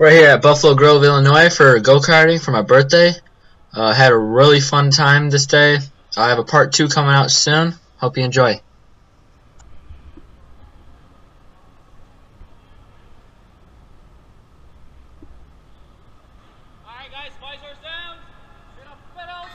We're here at Buffalo Grove, Illinois for go-karting for my birthday. Uh, had a really fun time this day. I have a part two coming out soon. Hope you enjoy. Alright guys, visors down. Straight up pedals.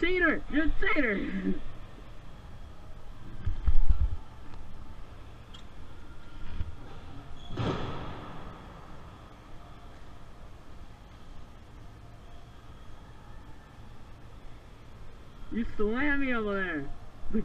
Cheater! You're a cheater! You slammed me over there.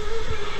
You! You!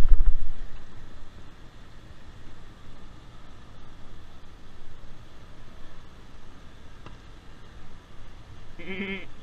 Suck!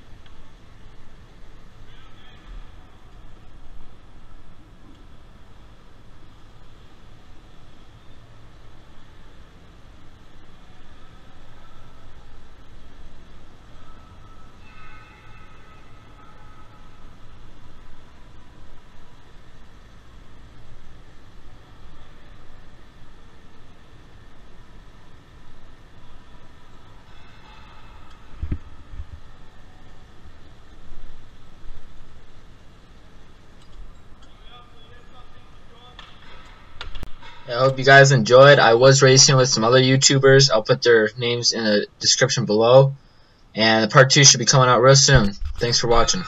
I hope you guys enjoyed. I was racing with some other YouTubers. I'll put their names in the description below. And the part 2 should be coming out real soon. Thanks for watching.